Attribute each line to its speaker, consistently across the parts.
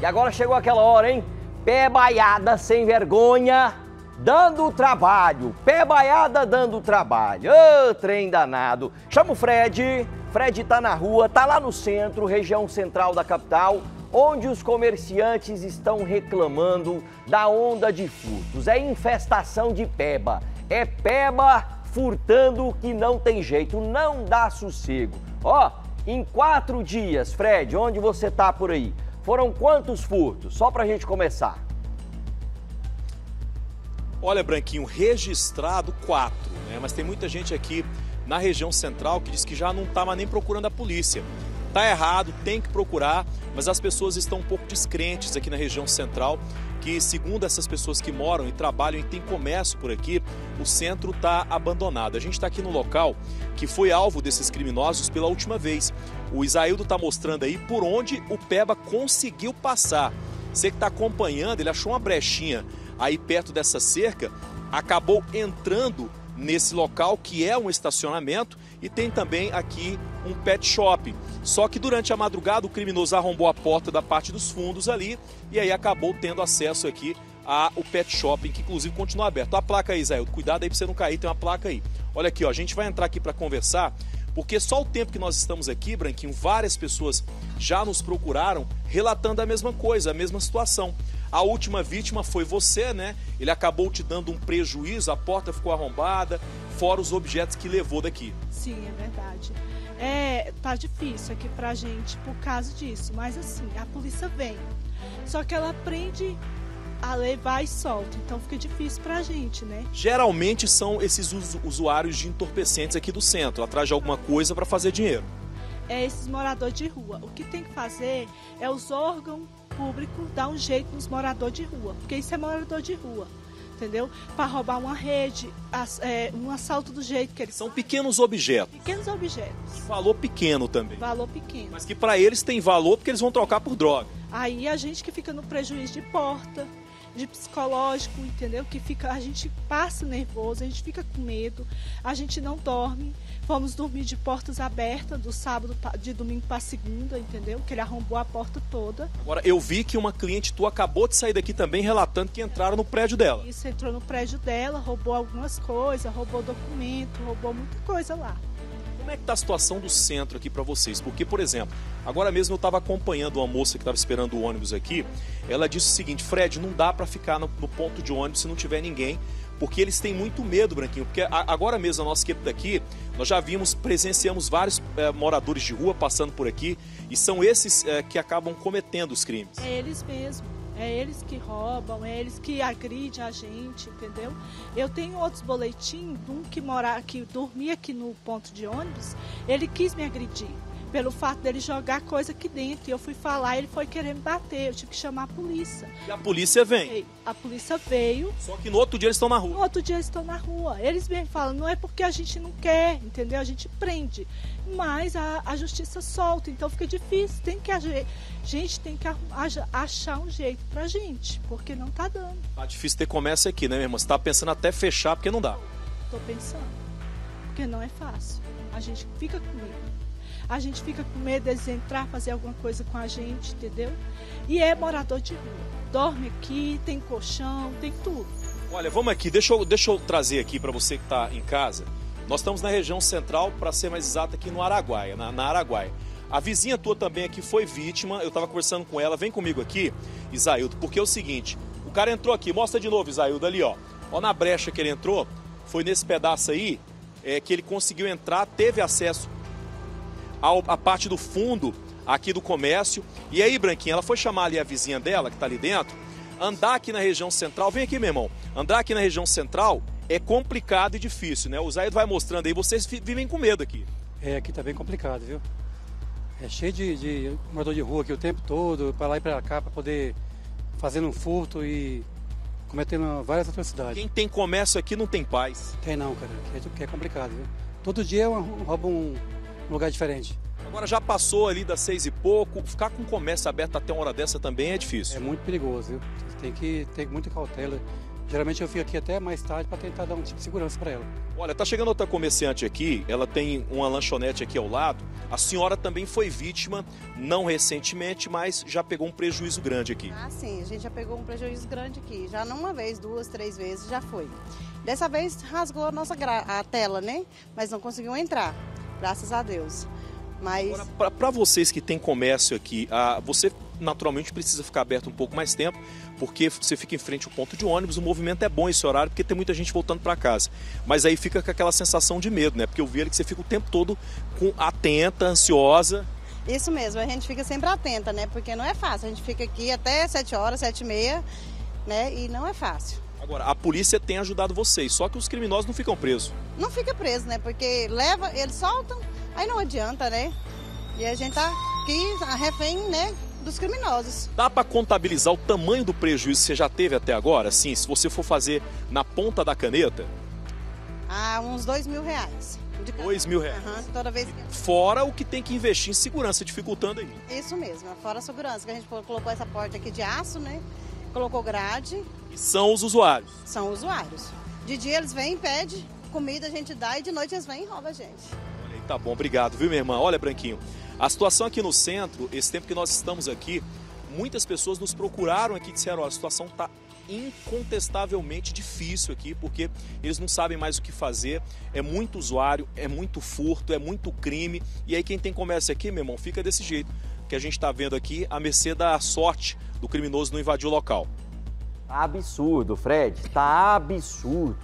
Speaker 1: E agora chegou aquela hora, hein? Pé baiada sem vergonha, dando trabalho. Pé baiada dando trabalho. Ô, trem danado. Chama o Fred. Fred tá na rua, tá lá no centro, região central da capital, onde os comerciantes estão reclamando da onda de furtos. É infestação de peba. É peba furtando que não tem jeito, não dá sossego. Ó, em quatro dias, Fred, onde você tá por aí? Foram quantos furtos? Só pra gente começar.
Speaker 2: Olha, Branquinho, registrado quatro, né? Mas tem muita gente aqui na região central que diz que já não está mais nem procurando a polícia. Tá errado, tem que procurar, mas as pessoas estão um pouco descrentes aqui na região central, que segundo essas pessoas que moram e trabalham e tem comércio por aqui, o centro está abandonado. A gente está aqui no local que foi alvo desses criminosos pela última vez. O Isaildo está mostrando aí por onde o Peba conseguiu passar. Você que está acompanhando, ele achou uma brechinha aí perto dessa cerca, acabou entrando nesse local que é um estacionamento e tem também aqui um pet shop. Só que durante a madrugada o criminoso arrombou a porta da parte dos fundos ali e aí acabou tendo acesso aqui ao pet shopping, que inclusive continua aberto. A placa aí, Zé, cuidado aí para você não cair, tem uma placa aí. Olha aqui, ó, a gente vai entrar aqui para conversar, porque só o tempo que nós estamos aqui, Branquinho, várias pessoas já nos procuraram relatando a mesma coisa, a mesma situação. A última vítima foi você, né? Ele acabou te dando um prejuízo, a porta ficou arrombada, fora os objetos que levou daqui.
Speaker 3: Sim, é verdade. É, tá difícil aqui pra gente por causa disso, mas assim, a polícia vem. Só que ela prende a lei vai e solta, então fica difícil pra gente, né?
Speaker 2: Geralmente são esses usuários de entorpecentes aqui do centro, atrás de alguma coisa para fazer dinheiro.
Speaker 3: É esses moradores de rua. O que tem que fazer é os órgãos público dar um jeito nos moradores de rua, porque isso é morador de rua entendeu? Para roubar uma rede, é, um assalto do jeito que eles
Speaker 2: são pequenos objetos.
Speaker 3: Pequenos objetos.
Speaker 2: Valor pequeno também.
Speaker 3: Valor pequeno.
Speaker 2: Mas que para eles tem valor porque eles vão trocar por droga.
Speaker 3: Aí a gente que fica no prejuízo de porta, de psicológico, entendeu? Que fica, a gente passa nervoso, a gente fica com medo, a gente não dorme. Vamos dormir de portas abertas do sábado, de domingo para segunda, entendeu? Que ele arrombou a porta toda.
Speaker 2: Agora, eu vi que uma cliente tua acabou de sair daqui também relatando que entraram no prédio dela.
Speaker 3: Isso, entrou no prédio dela, roubou algumas coisas, roubou documento, roubou muita coisa lá.
Speaker 2: Como é que tá a situação do centro aqui para vocês? Porque, por exemplo, agora mesmo eu estava acompanhando uma moça que estava esperando o ônibus aqui. Ela disse o seguinte: Fred, não dá para ficar no, no ponto de ônibus se não tiver ninguém, porque eles têm muito medo, Branquinho. Porque agora mesmo a nossa equipe daqui, nós já vimos, presenciamos vários é, moradores de rua passando por aqui e são esses é, que acabam cometendo os crimes.
Speaker 3: É eles mesmo. É eles que roubam, é eles que agridem a gente, entendeu? Eu tenho outros boletins, um que mora, que dormia aqui no ponto de ônibus, ele quis me agredir pelo fato dele jogar coisa aqui dentro. E eu fui falar, ele foi querer me bater, eu tive que chamar a polícia.
Speaker 2: E a polícia vem?
Speaker 3: A polícia veio.
Speaker 2: Só que no outro dia eles estão na rua?
Speaker 3: No outro dia eles estão na rua. Eles vêm e falam, não é porque a gente não quer, entendeu? A gente prende. Mas a, a justiça solta, então fica difícil. Tem que a gente tem que achar um jeito pra gente, porque não tá dando.
Speaker 2: Tá difícil ter comércio aqui, né, minha irmã? Você tá pensando até fechar porque não dá.
Speaker 3: Tô pensando. Porque não é fácil. A gente fica com medo a gente fica com medo deles entrar, fazer alguma coisa com a gente, entendeu? E é morador de rua. Dorme aqui, tem colchão, tem tudo.
Speaker 2: Olha, vamos aqui, deixa eu, deixa eu trazer aqui para você que está em casa. Nós estamos na região central, para ser mais exato, aqui no Araguaia, na, na Araguaia. A vizinha tua também aqui foi vítima, eu estava conversando com ela, vem comigo aqui, Isaildo, porque é o seguinte, o cara entrou aqui, mostra de novo, Isaildo, ali, ó. Ó na brecha que ele entrou, foi nesse pedaço aí, é, que ele conseguiu entrar, teve acesso a parte do fundo aqui do comércio. E aí, Branquinha, ela foi chamar ali a vizinha dela, que está ali dentro, andar aqui na região central. Vem aqui, meu irmão. Andar aqui na região central é complicado e difícil, né? O Zaid vai mostrando aí, vocês vivem com medo aqui.
Speaker 4: É, aqui tá bem complicado, viu? É cheio de, de morador de rua aqui o tempo todo, para lá e para cá, para poder fazer um furto e cometendo várias atrocidades.
Speaker 2: Quem tem comércio aqui não tem paz.
Speaker 4: Tem não, cara, que é, é complicado, viu? Todo dia rouba um, um lugar diferente.
Speaker 2: Agora já passou ali das seis e pouco, ficar com o comércio aberto até uma hora dessa também é difícil.
Speaker 4: É muito perigoso, viu? Tem que ter muita cautela Geralmente eu fico aqui até mais tarde para tentar dar um tipo de segurança para ela.
Speaker 2: Olha, tá chegando outra comerciante aqui, ela tem uma lanchonete aqui ao lado. A senhora também foi vítima, não recentemente, mas já pegou um prejuízo grande aqui.
Speaker 5: Ah, sim, a gente já pegou um prejuízo grande aqui. Já não uma vez, duas, três vezes já foi. Dessa vez rasgou a nossa a tela, né? Mas não conseguiu entrar, graças a Deus. Mas
Speaker 2: para vocês que têm comércio aqui, a, você naturalmente precisa ficar aberto um pouco mais tempo, porque você fica em frente ao ponto de ônibus, o movimento é bom esse horário, porque tem muita gente voltando para casa. Mas aí fica com aquela sensação de medo, né? Porque eu vi que você fica o tempo todo com, atenta, ansiosa.
Speaker 5: Isso mesmo, a gente fica sempre atenta, né? Porque não é fácil. A gente fica aqui até 7 horas, 7 e meia, né? E não é fácil.
Speaker 2: Agora, a polícia tem ajudado vocês, só que os criminosos não ficam presos.
Speaker 5: Não fica preso, né? Porque leva, eles soltam, aí não adianta, né? E a gente tá aqui, a refém, né? dos criminosos.
Speaker 2: Dá para contabilizar o tamanho do prejuízo que você já teve até agora? Sim, se você for fazer na ponta da caneta?
Speaker 5: Ah, uns dois mil reais.
Speaker 2: Dois mil reais.
Speaker 5: Uhum, toda vez
Speaker 2: que... Fora o que tem que investir em segurança, dificultando aí.
Speaker 5: Isso mesmo, fora a segurança, que a gente colocou essa porta aqui de aço, né? Colocou grade.
Speaker 2: E são os usuários?
Speaker 5: São usuários. De dia eles vêm, pedem comida, a gente dá, e de noite eles vêm e roubam a gente.
Speaker 2: Olha aí, tá bom, obrigado, viu, minha irmã? Olha, Branquinho, a situação aqui no centro, esse tempo que nós estamos aqui, muitas pessoas nos procuraram aqui e disseram: ó, a situação está incontestavelmente difícil aqui, porque eles não sabem mais o que fazer, é muito usuário, é muito furto, é muito crime. E aí quem tem comércio aqui, meu irmão, fica desse jeito que a gente está vendo aqui, a mercê da sorte do criminoso não invadir o local.
Speaker 1: Tá absurdo, Fred, tá absurdo.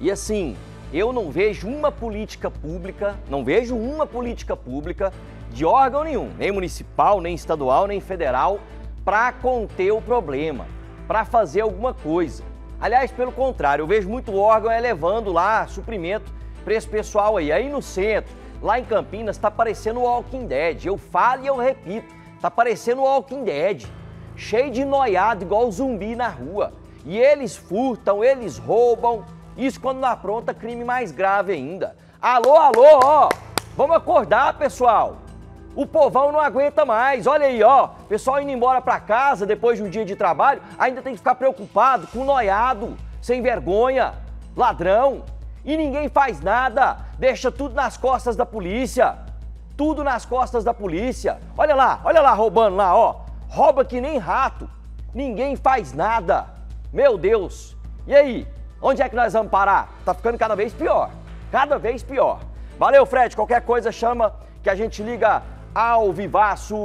Speaker 1: E assim, eu não vejo uma política pública, não vejo uma política pública de órgão nenhum, nem municipal, nem estadual, nem federal, para conter o problema, para fazer alguma coisa. Aliás, pelo contrário, eu vejo muito órgão é levando lá suprimento para esse pessoal aí. Aí no centro, lá em Campinas, está parecendo o Walking Dead. Eu falo e eu repito, está parecendo o Walking Dead. Cheio de noiado, igual zumbi na rua. E eles furtam, eles roubam. Isso quando não apronta crime mais grave ainda. Alô, alô, ó! Vamos acordar, pessoal! O povão não aguenta mais. Olha aí, ó. Pessoal indo embora para casa depois de um dia de trabalho, ainda tem que ficar preocupado com noiado, sem vergonha, ladrão. E ninguém faz nada. Deixa tudo nas costas da polícia. Tudo nas costas da polícia. Olha lá, olha lá roubando lá, ó. Rouba que nem rato. Ninguém faz nada. Meu Deus. E aí? Onde é que nós vamos parar? Tá ficando cada vez pior. Cada vez pior. Valeu, Fred. Qualquer coisa chama que a gente liga ao vivaço